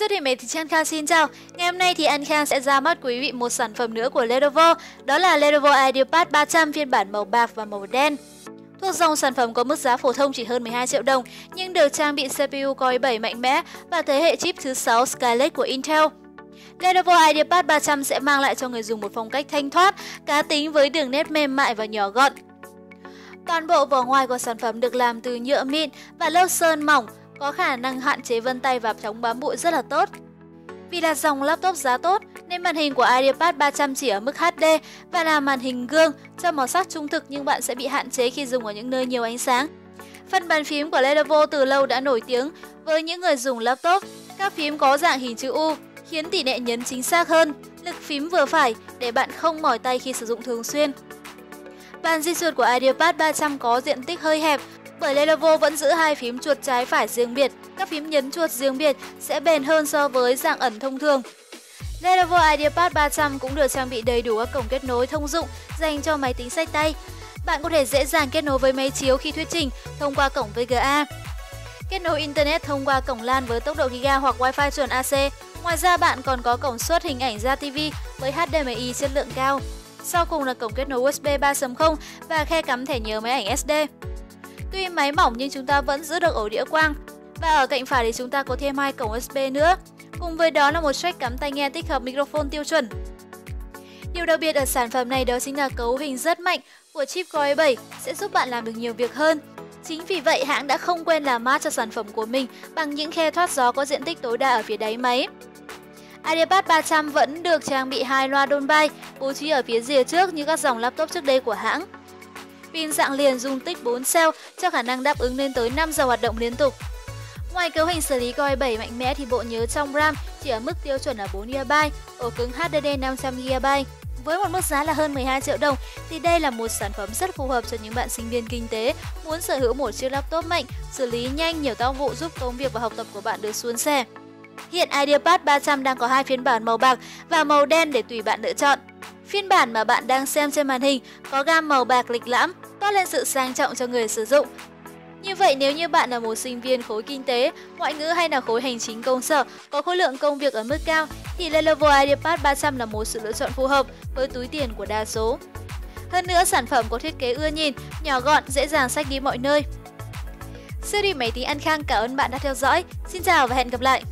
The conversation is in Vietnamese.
Siêu thị máy thì An Khang xin chào. Ngày hôm nay thì An Khang sẽ ra mắt quý vị một sản phẩm nữa của Lenovo, đó là Lenovo IdeaPad 300 phiên bản màu bạc và màu đen. Thuộc dòng sản phẩm có mức giá phổ thông chỉ hơn 12 triệu đồng, nhưng được trang bị CPU Core i7 mạnh mẽ và thế hệ chip thứ 6 Skylake của Intel. Lenovo IdeaPad 300 sẽ mang lại cho người dùng một phong cách thanh thoát, cá tính với đường nét mềm mại và nhỏ gọn. Toàn bộ vỏ ngoài của sản phẩm được làm từ nhựa mịn và lớp sơn mỏng, có khả năng hạn chế vân tay và chống bám bụi rất là tốt. Vì là dòng laptop giá tốt nên màn hình của IdeaPad 300 chỉ ở mức HD và là màn hình gương cho màu sắc trung thực nhưng bạn sẽ bị hạn chế khi dùng ở những nơi nhiều ánh sáng. Phần bàn phím của Lenovo từ lâu đã nổi tiếng với những người dùng laptop. Các phím có dạng hình chữ U khiến tỷ lệ nhấn chính xác hơn, lực phím vừa phải để bạn không mỏi tay khi sử dụng thường xuyên. Bàn di chuột của IdeaPad 300 có diện tích hơi hẹp bởi Lenovo vẫn giữ hai phím chuột trái phải riêng biệt, các phím nhấn chuột riêng biệt sẽ bền hơn so với dạng ẩn thông thường. Lenovo IdeaPad 300 cũng được trang bị đầy đủ các cổng kết nối thông dụng dành cho máy tính sách tay. Bạn có thể dễ dàng kết nối với máy chiếu khi thuyết trình thông qua cổng VGA. Kết nối Internet thông qua cổng LAN với tốc độ Giga hoặc Wi-Fi chuẩn AC. Ngoài ra bạn còn có cổng xuất hình ảnh ra TV với HDMI chất lượng cao. Sau cùng là cổng kết nối USB 3.0 và khe cắm thẻ nhớ máy ảnh SD. Tuy máy mỏng nhưng chúng ta vẫn giữ được ổ đĩa quang. Và ở cạnh phải thì chúng ta có thêm hai cổng USB nữa. Cùng với đó là một jack cắm tai nghe tích hợp microphone tiêu chuẩn. Điều đặc biệt ở sản phẩm này đó chính là cấu hình rất mạnh của chip Core i7 sẽ giúp bạn làm được nhiều việc hơn. Chính vì vậy, hãng đã không quên làm mát cho sản phẩm của mình bằng những khe thoát gió có diện tích tối đa ở phía đáy máy. IdeaPad 300 vẫn được trang bị hai loa Dolby bố trí ở phía rìa trước như các dòng laptop trước đây của hãng. Pin dạng liền dung tích 4 cell cho khả năng đáp ứng lên tới 5 giờ hoạt động liên tục. Ngoài cấu hình xử lý Core 7 mạnh mẽ thì bộ nhớ trong RAM chỉ ở mức tiêu chuẩn là 4GB, ổ cứng HDD 500GB. Với một mức giá là hơn 12 triệu đồng thì đây là một sản phẩm rất phù hợp cho những bạn sinh viên kinh tế muốn sở hữu một chiếc laptop mạnh, xử lý nhanh nhiều tác vụ giúp công việc và học tập của bạn được suôn sẻ. Hiện IdeaPad 300 đang có hai phiên bản màu bạc và màu đen để tùy bạn lựa chọn. Phiên bản mà bạn đang xem trên màn hình có gam màu bạc lịch lãm, toát lên sự sang trọng cho người sử dụng. Như vậy nếu như bạn là một sinh viên khối kinh tế, ngoại ngữ hay là khối hành chính công sở có khối lượng công việc ở mức cao thì Lenovo IdeaPad 300 là một sự lựa chọn phù hợp với túi tiền của đa số. Hơn nữa, sản phẩm có thiết kế ưa nhìn, nhỏ gọn, dễ dàng xách đi mọi nơi. Series máy tính ăn Khang cảm ơn bạn đã theo dõi. Xin chào và hẹn gặp lại!